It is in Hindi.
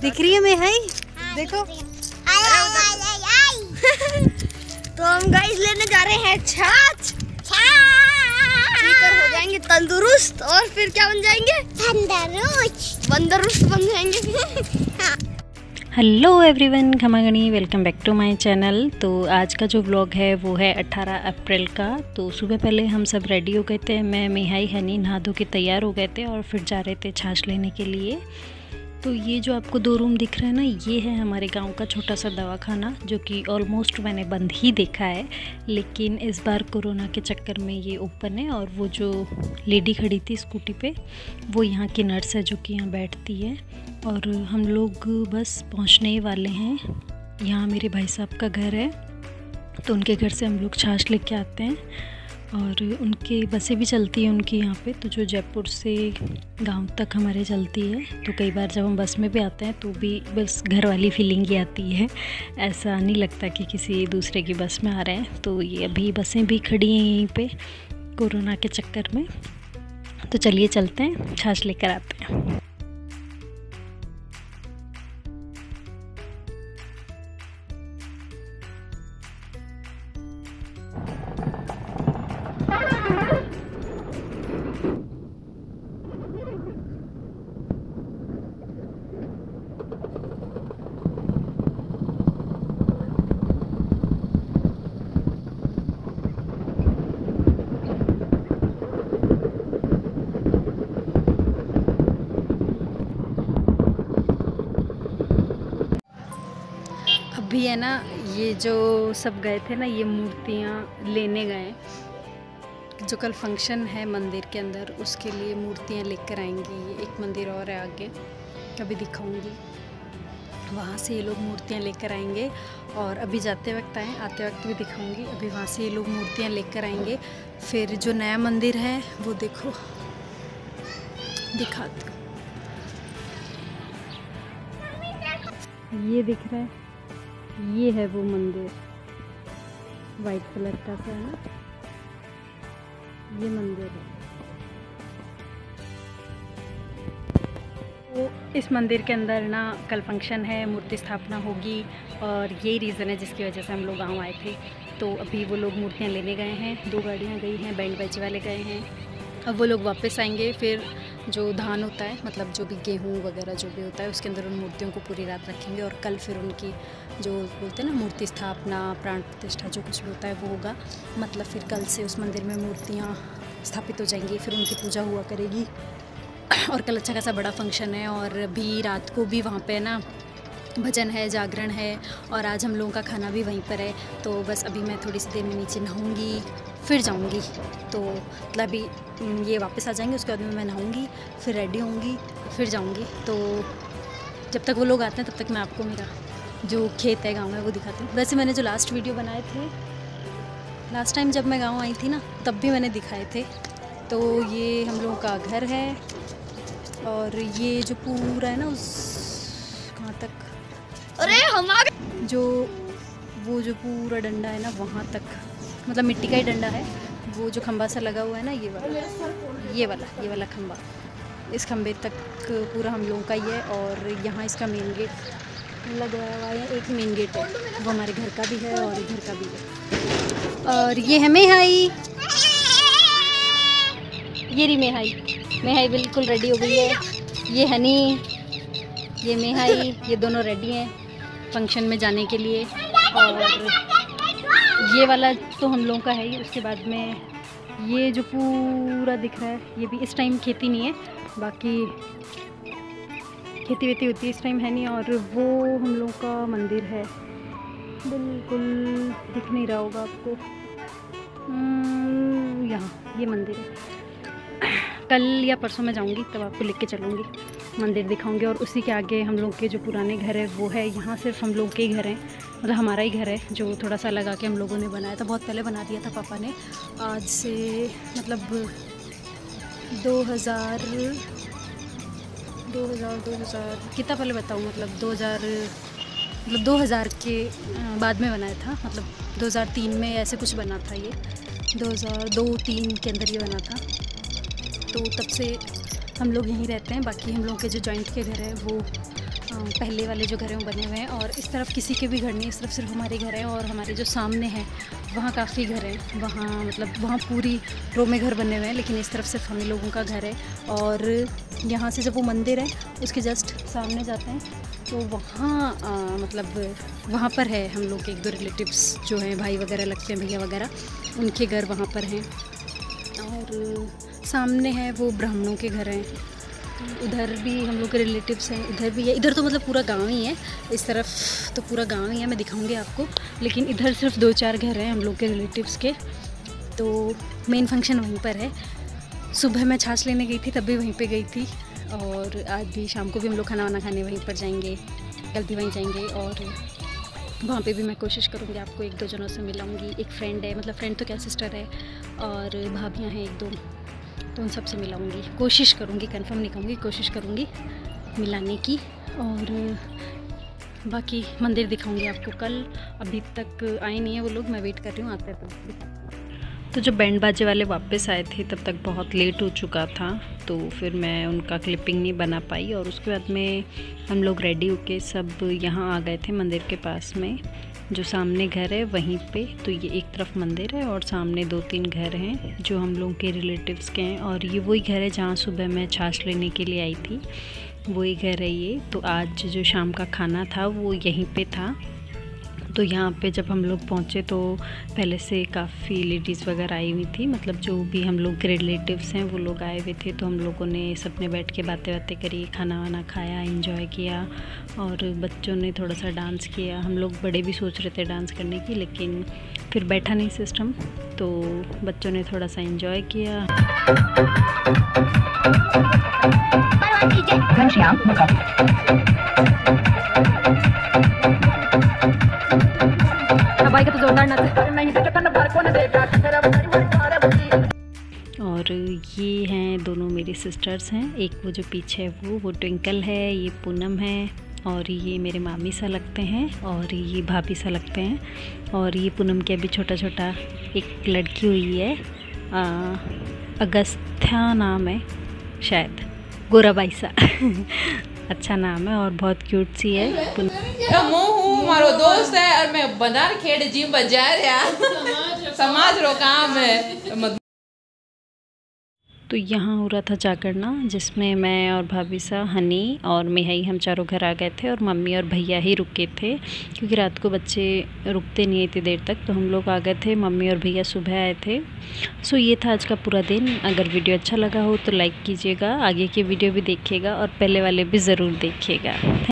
दिख रही है मैं है देखो। तो हम गाइस लेने जा रहे हैं छाछ। हो जाएँगे तंदुरुस्त और फिर क्या बन जाएँगे? बंदरुस्त बन जाएँगे। Hello everyone खमागणी welcome back to my channel तो आज का जो व्लॉग है वो है 18 अप्रैल का। तो सुबह पहले हम सब रेडी हो गए थे। मैं मिहाई हनी नहा धो के तैयार हो गए थे और फिर जा रहे थे छाछ लेने के लिए। तो ये जो आपको दो रूम दिख रहा है ना, ये है हमारे गाँव का छोटा सा दवाखाना, जो कि ऑलमोस्ट मैंने बंद ही देखा है। लेकिन इस बार कोरोना के चक्कर में ये ओपन है और वो जो लेडी खड़ी थी स्कूटी पे, वो यहाँ की नर्स है जो कि यहाँ बैठती है। और हम लोग बस पहुँचने ही वाले हैं। यहाँ मेरे भाई साहब का घर है तो उनके घर से हम लोग छाछ लेके आते हैं। और उनके बसें भी चलती हैं उनकी यहाँ पे तो जो जयपुर से गाँव तक हमारे चलती है तो कई बार जब हम बस में भी आते हैं तो भी बस घर वाली फीलिंग ही आती है। ऐसा नहीं लगता कि किसी दूसरे की बस में आ रहे हैं तो ये अभी बसें भी खड़ी हैं यहीं पे, कोरोना के चक्कर में। तो चलिए चलते हैं, छाछ लेकर आते हैं। अभी है ना, ये जो सब गए थे ना, ये मूर्तियाँ लेने गए, जो कल फ़ंक्शन है मंदिर के अंदर, उसके लिए मूर्तियाँ लेकर आएँगी। ये एक मंदिर और है आगे कभी दिखाऊँगी। वहाँ से ये लोग मूर्तियाँ लेकर आएँगे और अभी जाते वक्त आए, आते वक्त भी दिखाऊँगी। अभी वहाँ से ये लोग मूर्तियाँ लेकर आएँगे। फिर जो नया मंदिर है, वो देखो। दिखाती ये दिख रहा है। ये है वो मंदिर। वाइट कलर का सा है ना? ये मंदिर है। तो इस मंदिर के अंदर ना कल फ़ंक्शन है, मूर्ति स्थापना होगी और यही रीज़न है जिसकी वजह से हम लोग गाँव आए थे। तो अभी वो लोग मूर्तियाँ लेने गए हैं, दो गाड़ियाँ गई हैं, बैंड बाजी वाले गए हैं। अब वो लोग वापस आएँगे, फिर जो धान होता है मतलब जो भी गेहूँ वगैरह जो भी होता है, उसके अंदर उन मूर्तियों को पूरी रात रखेंगे और कल फिर उनकी जो बोलते हैं ना मूर्ति स्थापना, प्राण प्रतिष्ठा जो कुछ भी होता है वो होगा। मतलब फिर कल से उस मंदिर में मूर्तियाँ स्थापित हो जाएँगी, फिर उनकी पूजा हुआ करेगी। और कल अच्छा खासा बड़ा फ़ंक्शन है और अभी रात को भी वहाँ पे ना भजन है, जागरण है और आज हम लोगों का खाना भी वहीं पर है। तो बस अभी मैं थोड़ी सी देर में नीचे नहाऊँगी। फिर जाऊँगी। तो मतलब अभी ये वापस आ जाएँगे उसके बाद में मैं नहाऊँगी फिर रेडी होंगी फिर जाऊँगी। तो जब तक वो लोग आते हैं तब तक मैं आपको मेरा जो खेत है गाँव में वो दिखाती हूँ। वैसे मैंने जो लास्ट वीडियो बनाए थे लास्ट टाइम जब मैं गाँव आई थी ना तब भी मैंने दिखाए थे। तो ये हम लोगों का घर है और ये जो पूरा है ना उस कहाँ तक? अरे हम आ गए। जो वो जो पूरा डंडा है ना वहाँ तक। मतलब मिट्टी का ही डंडा है। वो जो खम्बा सा लगा हुआ है ना, ये वाला। ये वाला ये वाला खम्बा इस खम्बे तक पूरा हम लोगों का ही है और यहाँ इसका मेन गेट लगा हुआ है एक मेन गेट है। वो हमारे घर का भी है और इधर का भी है। और ये है मेहाई। ये रही मेहाई। मेहाई बिल्कुल रेडी हो गई है। ये हनी, ये मेहाई, ये दोनों रेडी हैं फ़ंक्शन में जाने के लिए। और ये वाला तो हम लोगों का है ही उसके बाद में ये जो पूरा दिख रहा है, ये भी इस टाइम खेती नहीं है, बाकी खेती वेती होती है, इस टाइम है नहीं, और वो हम लोगों का मंदिर है। बिल्कुल दिख नहीं रहा होगा आपको। यहाँ, ये मंदिर है। कल या परसों में जाऊँगी, तब आपको लेके चलूँगी। मंदिर दिखाऊँगी और उसी के आगे हम लोग के जो पुराने घर है, वो है। यहाँ सिर्फ़ हम लोग के ही घर हैं मतलब हमारा ही घर है, जो थोड़ा सा लगा के हम लोगों ने बनाया था। बहुत पहले बना दिया था पापा ने। आज से मतलब दो हज़ार दो हज़ार दो हज़ार, कितना पहले बताऊँ मतलब दो हज़ार मतलब दो हज़ार के बाद में बनाया था। मतलब 2003 में ऐसे कुछ बना था ये। 2002 तीन के अंदर ये बना था। तो तब से हम लोग यहीं रहते हैं। बाकी हम लोग के जो जॉइंट के घर हैं, वो पहले वाले जो घर हैं, वो बने हुए हैं। और इस तरफ़ किसी के भी घर नहीं, इस तरफ़ सिर्फ़ हमारे घर हैं और हमारे जो सामने हैं, वहाँ काफ़ी घर हैं। वहाँ मतलब वहाँ पूरी रो में घर बने हुए हैं, लेकिन इस तरफ़ सिर्फ़ हम लोगों का घर है। और यहाँ से जब वो मंदिर है, उसके जस्ट सामने जाते हैं तो वहाँ मतलब वहाँ पर है हम लोग के एक दो रिलेटिव्स जो हैं, भाई वगैरह लगते हैं, भैया वगैरह। उनके घर वहाँ पर हैं। और सामने है, वो ब्राह्मणों के घर हैं। उधर भी हम लोग के रिलेटिव्स हैं, इधर भी है। इधर तो मतलब पूरा गाँव ही है। इस तरफ़ तो पूरा गाँव ही है, मैं दिखाऊँगी आपको। लेकिन इधर सिर्फ़ दो चार घर हैं हम लोग के रिलेटिव्स के। तो मेन फ़ंक्शन वहीं पर है। सुबह मैं छाछ लेने गई थी, तब भी वहीं पे गई थी। और आज भी शाम को भी हम लोग खाना वाना खाने वहीं पर जाएँगे भी वहीं जाएँगे। और वहाँ पे भी मैं कोशिश करूँगी आपको एक दो जनों से मिलाऊँगी। एक फ्रेंड है मतलब फ्रेंड तो क्या सिस्टर है? और भाभियाँ हैं एक दो। तो उन सबसे मिलाऊँगी। कोशिश करूँगी कंफर्म नहीं कहूँगी, कोशिश करूँगी मिलाने की। और बाकी मंदिर दिखाऊँगी आपको। कल अभी तक आए नहीं है वो लोग, मैं वेट कर रही हूँ, आते तक तो। जब बैंड बाजे वाले वापस आए थे, तब तक बहुत लेट हो चुका था तो फिर मैं उनका क्लिपिंग नहीं बना पाई। और उसके बाद में हम लोग रेडी होके सब यहाँ आ गए थे मंदिर के पास में। जो सामने घर है वहीं पे तो ये एक तरफ़ मंदिर है और सामने दो तीन घर हैं जो हम लोगों के रिलेटिव्स के हैं और ये वही घर है जहाँ सुबह मैं छाछ लेने के लिए आई थी। वही घर है ये तो आज जो शाम का खाना था वो यहीं पे था। तो यहाँ पे जब हम लोग पहुँचे तो पहले से काफ़ी लेडीज़ वगैरह आई हुई थी। मतलब जो भी हम लोग रिलेटिव्स हैं, वो लोग आए हुए थे। तो हम लोगों ने सबने बैठ के बातें बातें करी खाना वाना खाया इन्जॉय किया और बच्चों ने थोड़ा सा डांस किया। हम लोग बड़े भी सोच रहे थे डांस करने की, लेकिन फिर बैठा नहीं सिस्टम तो बच्चों ने थोड़ा सा इन्जॉय किया और ये हैं दोनों मेरी सिस्टर्स हैं। एक वो जो पीछे है, वो वो ट्विंकल है, ये पूनम है और ये मेरे मामी सा लगते हैं और ये भाभी सा लगते हैं। और ये पूनम के अभी छोटा छोटा एक लड़की हुई है अगस्त्या नाम है शायद, गोराबाई सा। अच्छा नाम है और बहुत क्यूट सी है। मारो दोस्त है और मैं बनार खेड़ जिम बजा रहा समाज रो काम है। तो यहाँ हो रहा था जागरना जिसमें मैं और भाभी सा हनी और मेहई हम चारों घर आ गए थे और मम्मी और भैया ही रुके थे क्योंकि रात को बच्चे रुकते नहीं इतनी देर तक तो हम लोग आ गए थे मम्मी और भैया सुबह आए थे। सो ये था आज का पूरा दिन। अगर वीडियो अच्छा लगा हो तो लाइक कीजिएगा आगे की वीडियो भी देखिएगा और पहले वाले भी ज़रूर देखिएगा।